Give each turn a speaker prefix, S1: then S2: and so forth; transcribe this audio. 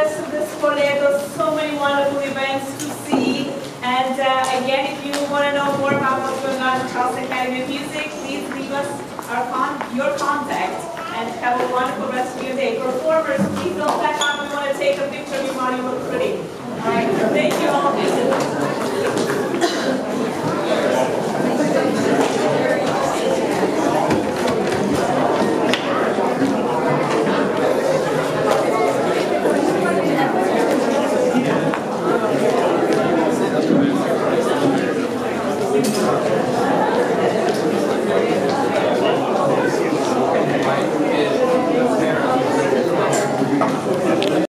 S1: rest of this holiday. There's so many wonderful events to see. And uh, again, if you want to know more about what's going on at Charleston Academy of Music, please leave us our con your contact and have a wonderful rest of your day. Performers, please don't back up. We want to take a picture of you while you look pretty. All right, thank you all.